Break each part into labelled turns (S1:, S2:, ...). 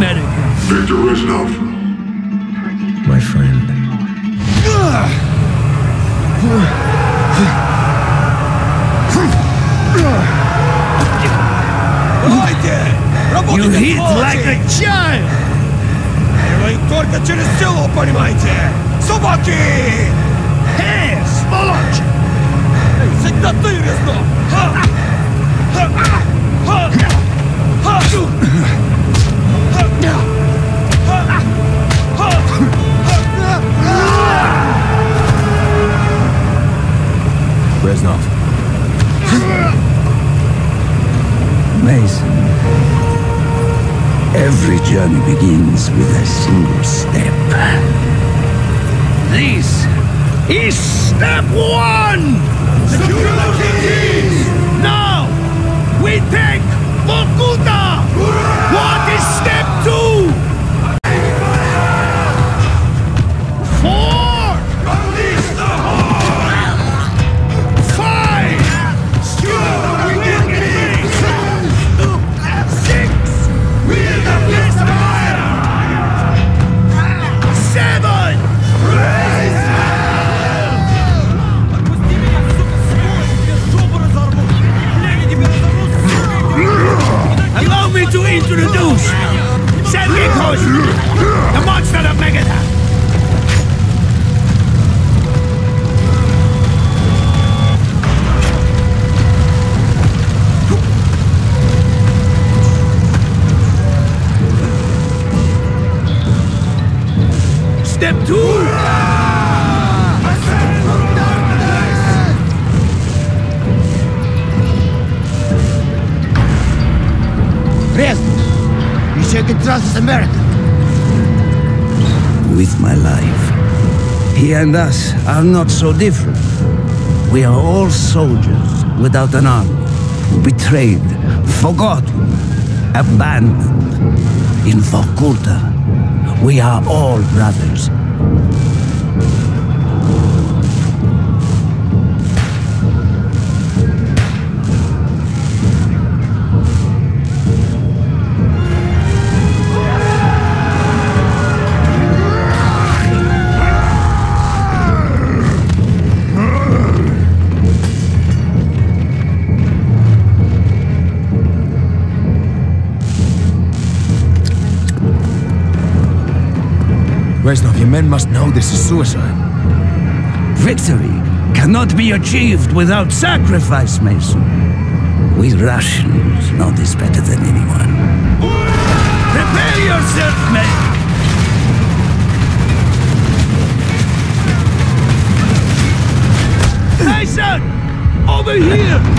S1: America.
S2: Victor Reznov.
S3: My friend.
S1: You hit like a child!
S4: Вы только через село, понимаете? Собаки!
S1: Эй, сволочь!
S3: Reznov.
S5: Mason. Every journey begins with a single step.
S1: This is step one! Now, we take Step two.
S6: Rest! You sure can trust this America.
S5: With my life. He and us are not so different. We are all soldiers without an army. Betrayed, forgotten, abandoned. In Vorkuta, we are all brothers.
S3: Reznov, your men must know this is suicide.
S5: Victory cannot be achieved without sacrifice, Mason. We Russians know this better than anyone.
S1: Prepare yourself, men. Mason, over here.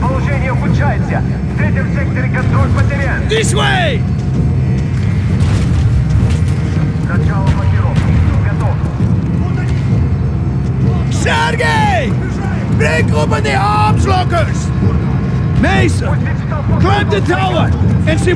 S1: Положение
S2: ухудшается. В третьем секторе контроль.
S1: This way!
S2: Начало блокировки. Готов.
S1: Сергей! Break open the arms lockers! Mason! Climb the tower and see...